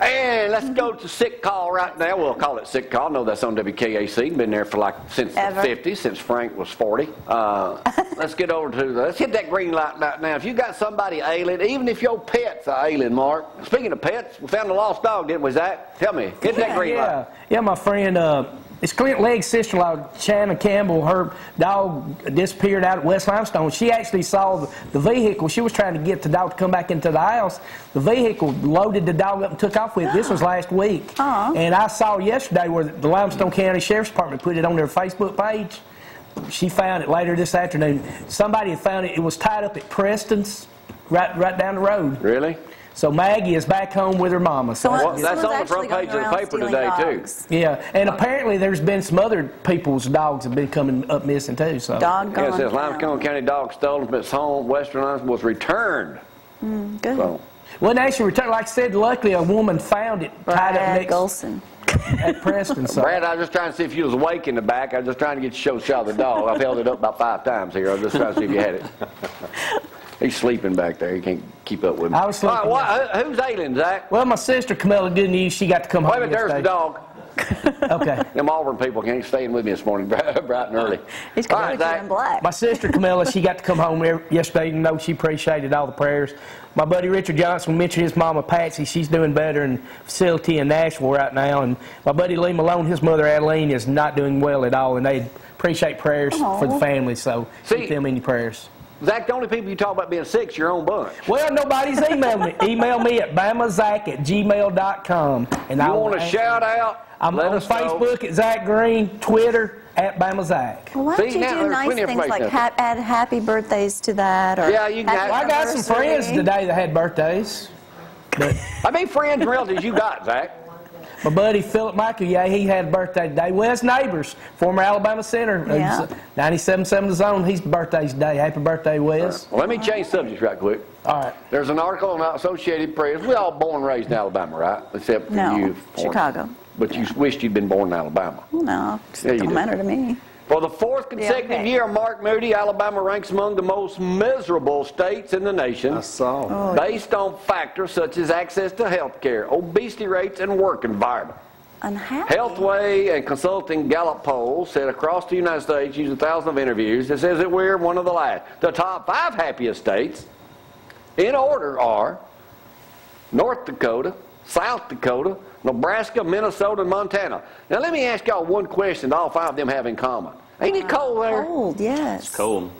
And let's go to sick call right now. We'll call it sick call. I know that's on WKAC. Been there for like since Ever. the 50s, since Frank was 40. Uh, let's get over to the, let's hit that green light right now. If you got somebody ailing, even if your pet's are ailing, Mark. Speaking of pets, we found a lost dog, didn't we, Zach? Tell me, hit that green yeah, light. yeah, my friend. Uh, it's Clint Legg's sister-in-law, Shannon Campbell. Her dog disappeared out at West Limestone. She actually saw the, the vehicle. She was trying to get the dog to come back into the house. The vehicle loaded the dog up and took off with it. This was last week. Aw. And I saw yesterday where the Limestone County Sheriff's Department put it on their Facebook page. She found it later this afternoon. Somebody had found it. It was tied up at Preston's, right, right down the road. Really? So Maggie is back home with her mama. So Well, that's on the front page of the paper stealing today, too. Yeah, and apparently there's been some other people's dogs have been coming up missing too. So Doggone. Yeah, it says town. Limestone County dog stolen from its home, Western Limestone, was returned. Mm, good. So, well, actually returned. Like I said, luckily a woman found it tied up Brad next Golson. at Preston. So Brad, I was just trying to see if you was awake in the back. I was just trying to get you to show shot of the dog. I've held it up about five times here. I was just trying to see if you had it. He's sleeping back there. He can't keep up with me. I was All right, sleeping what- who- who's ailing, Zach? well, my sister Camilla, good news, she got to come Wait a home minute, there's the yesterday. dog. Okay. Them Auburn people can't stay in with me this morning, bright and early. He's All covered right, in Zach. black. My sister Camilla, she got to come home ev- yesterday and know she appreciated all the prayers. My buddy Richard Johnson mentioned his mama Patsy. She's doing better in facility in Nashville right now. And my buddy Lee Malone, his mother Adeline, is not doing well at all. And they appreciate prayers for the family. So See- keep them in your prayers. Zach, the only people you talk about being sick is your own bunch. Well, nobody's emailed me. Email me at bamazach at gmail.com. And You I want to shout out? I'm let on us know. Facebook at Zach Green, Twitter at Bamazach. Well, why don't you now do nice things like ha- add happy birthdays to that? Or Yeah, you can happy have- Well, I got some friends today that had birthdays. But How many friends and relatives you got, Zach? My buddy Philip Michael, yeah, he had a birthday today. Wes Neighbors, former Alabama center, Yeah. Uh, 97.7 The Zone, his birthday's today. Happy birthday, Wes. Well, let me change subjects right quick. All right. There's an article on Associated Press. We all born and raised in Alabama, right? Except for No, you. Chicago. But you wished you'd been born in Alabama. No, it Yeah, you don't do. matter to me. For the fourth consecutive okay. year, Mark Moody, Alabama ranks among the most miserable states in the nation. I saw. Oh. Based on factors such as access to health care, obesity rates, and work environment. Unhappy. Healthway and Consulting Gallup poll said across the United States, using thousands of interviews, it says that we're one of the last. The top five happiest states, in order, are North Dakota, South Dakota, Nebraska, Minnesota, and Montana. Now, let me ask y'all one question that all five of them have in common. Ain't it cold there? Cold, yes. It's Cold.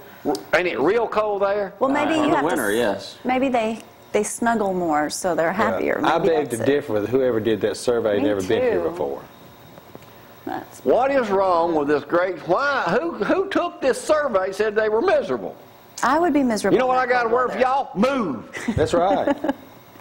Ain't it real cold there? Well, maybe In you the have winter, to. yes. Maybe they they snuggle more, so they're happier. I beg to it. differ with whoever did that survey. Me never been here before. That's- What is wrong with this great? Why? Who who took this survey? Said they were miserable. I would be miserable. You know what I got to cold word for y'all? Move. That's right.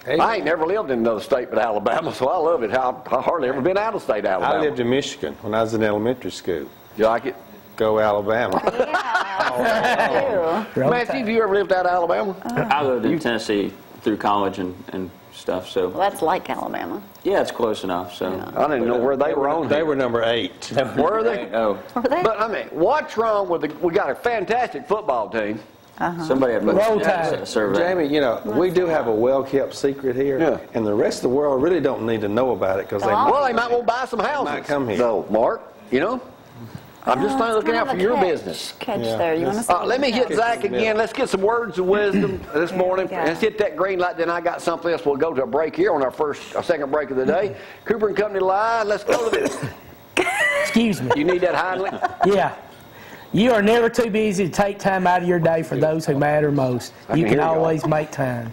Hey, I ain't never lived in another state but Alabama, so I love it. I, I hardly ever been out of state Alabama. I lived in Michigan when I was in elementary school. You like it? Go Alabama. Yeah. Oh. Matthew, have you ever lived out of Alabama? Uh-huh. I lived in Tennessee through college and, and stuff, so Well, that's like Alabama. yeah, it's close enough. So I didn't know where they were on. They were number eight. Were they? oh, Were they? But I mean, what's wrong with the? We got a fantastic football team. Somebody had put Roll together Tide. a survey. Jamie, you know, we do have a well-kept secret here, Yeah. and the rest of the world really don't need to know about it because they. Well, they might want to buy some houses. might come here. So, Mark, you know, I'm just Oh, trying looking out for your catch- business. Catch Yeah. there. You want to Uh, let me hit Catch Zach again. middle. Let's get some words of wisdom this morning. Let's hit that green light. Then I got something else. We'll go to a break here on our first, our second break of the day. Cooper and Company Live. Let's go to this. Excuse me. You need that Heinlein? Yeah. You are never too busy to take time out of your day for those who matter most. I You can can hear you. always make time.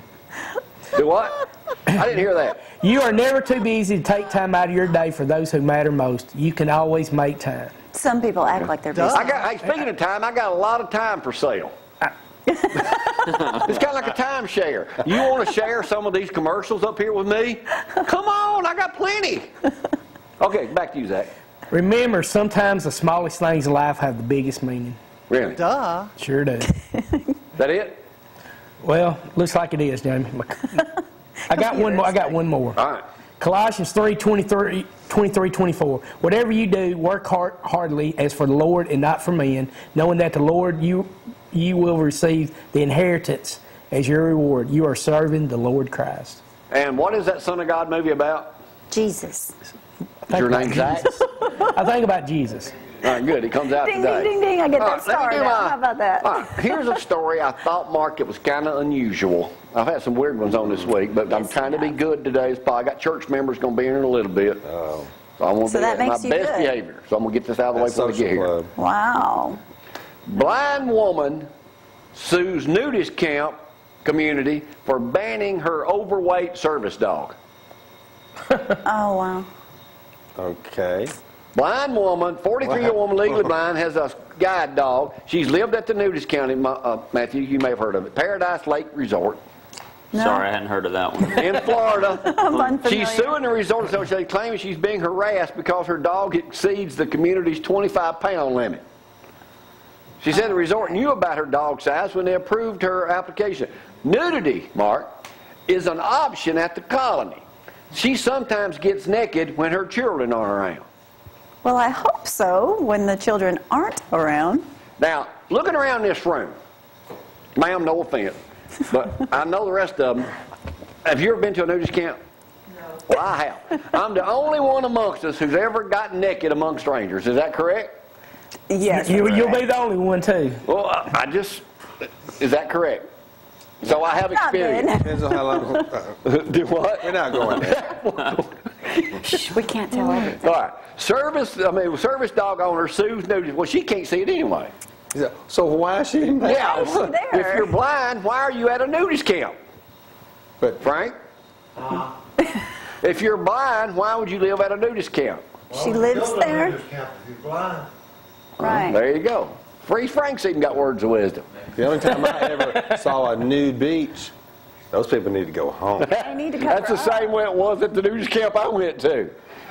Do what? I didn't hear that. You are never too busy to take time out of your day for those who matter most. You can always make time. Some people act like they're busy. I got. Hey, speaking of time, I got a lot of time for sale. it's kind of like a timeshare. You want to share some of these commercials up here with me? Come on, I got plenty. Okay, back to you, Zach. Remember, sometimes the smallest things in life have the biggest meaning. Really? Duh. Sure do. that it? well, looks like it is, Jamie. I got one more. I got one more. All right. Colossians 3 23, 23 24. Whatever you do, work hard, heartily as for the Lord and not for men, knowing that the Lord you, you will receive the inheritance as your reward. You are serving the Lord Christ. And what is that Son of God movie about? Jesus. Is your name Zach? I think about Jesus. All right, good. It comes out Ding, today. ding, ding, ding. I get All that right, star now. How uh, about that? All right, here's a story I thought, Mark, it was kind of unusual. I've had some weird ones on this week, but I'm trying to be good today. So I got church members going to be in in a little bit. Oh, So I want So to be that at my makes you best good. behavior. So I'm going to get this out of the way that before we social get here. club. Wow. Blind woman sues nudist camp community for banning her overweight service dog. Oh, wow. Okay. Blind woman, 43 year old woman, legally blind, has a guide dog. She's lived at the nudist county, uh, Matthew, you may have heard of it, Paradise Lake Resort No. Sorry, I hadn't heard of that one. in Florida. I'm unfamiliar. She's suing the resort association, claiming she's being harassed because her dog exceeds the community's 25 pound limit. She said the resort knew about her dog size when they approved her application. Nudity, Mark, is an option at the colony. She sometimes gets naked when her children aren't around. Well, I hope so when the children aren't around. Now, looking around this room, ma'am, no offense, but I know the rest of them. Have you ever been to a nudist camp? No. Well, I have. I'm the only one amongst us who's ever gotten naked among strangers. Is that correct? Yes. You, you'll be the only one too. Well, I, I just, is that correct? So I have experience. Depends on how long. uh, Do what? We're not going there. Shh, we can't tell everything. All right. Service, I mean, service dog owner sues nudist. Well, she can't see it anyway. So why is she in there? Yeah. is she there? If you're blind, why are you at a nudist camp? But Frank? If you're blind, why would you live at a nudist camp? She lives there? Camp, blind. Right. There you go. Freeze Frank's even got words of wisdom. the only time I ever saw a nude beach, those people need to go home. They need to cover That's the up. same way it was at the nudist camp I went to.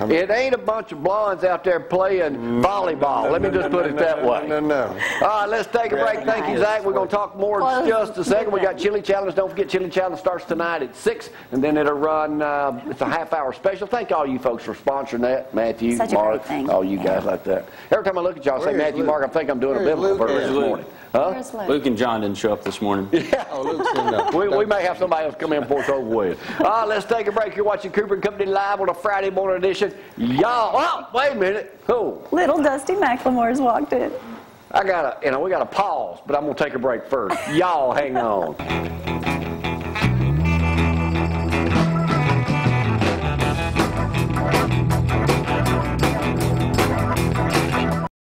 It ain't a bunch of blondes out there playing volleyball. Let me just put it that way. No, no, no. All right, let's take a break. Thank you, Zach. We're going to talk more in just a second. We got Chili Challenge. Don't forget, Chili Challenge starts tonight at 6, and then it'll run, uh, it's a half hour special. Thank all you folks for sponsoring that. Matthew, Such a Mark, great thing. all you Yeah. guys like that. Every time I look at y'all, I say Matthew, Luke? Mark, I think I'm doing a Where's biblical Luke? verse Where's this Luke? morning. Huh? Luke? Luke and John didn't show up this morning. Oh, Luke's in the. We, we may have somebody else come in before it's over with. Uh, let's take a break. You're watching Cooper and Company live on a Friday morning edition. Y'all, oh, wait a minute. Oh, Little Dusty McLemore's walked in. I got to, you know, we got to pause, but I'm going to take a break first. Y'all hang on.